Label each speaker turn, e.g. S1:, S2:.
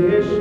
S1: Krishna